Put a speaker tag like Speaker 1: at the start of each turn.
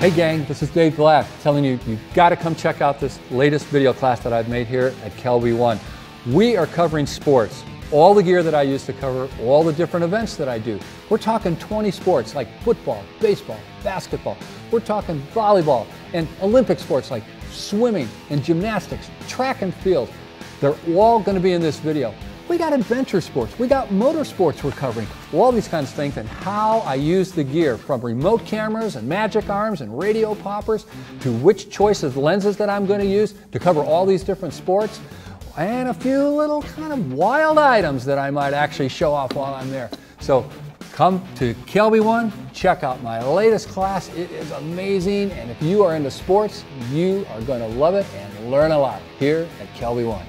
Speaker 1: Hey gang, this is Dave Black telling you you've got to come check out this latest video class that I've made here at Kelby One. We are covering sports, all the gear that I use to cover all the different events that I do. We're talking 20 sports like football, baseball, basketball. We're talking volleyball and Olympic sports like swimming and gymnastics, track and field. They're all going to be in this video. We got adventure sports, we got motorsports we're covering, all these kinds of things, and how I use the gear from remote cameras and magic arms and radio poppers to which choice of lenses that I'm going to use to cover all these different sports, and a few little kind of wild items that I might actually show off while I'm there. So come to Kelby One, check out my latest class. It is amazing, and if you are into sports, you are going to love it and learn a lot here at Kelby One.